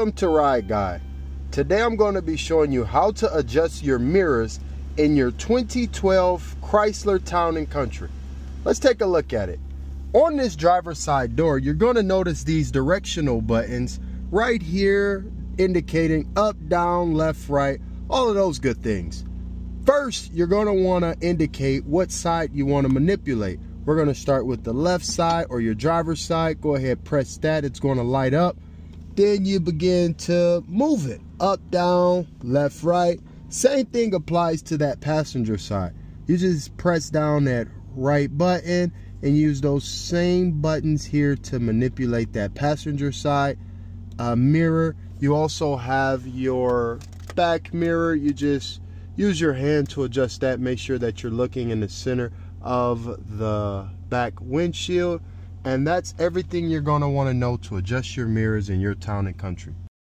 Welcome to RideGuide. Today I'm going to be showing you how to adjust your mirrors in your 2012 Chrysler Town & Country. Let's take a look at it. On this driver's side door, you're going to notice these directional buttons right here indicating up, down, left, right, all of those good things. First, you're going to want to indicate what side you want to manipulate. We're going to start with the left side or your driver's side. Go ahead, press that. It's going to light up then you begin to move it up, down, left, right. Same thing applies to that passenger side. You just press down that right button and use those same buttons here to manipulate that passenger side uh, mirror. You also have your back mirror. You just use your hand to adjust that. Make sure that you're looking in the center of the back windshield and that's everything you're going to want to know to adjust your mirrors in your town and country.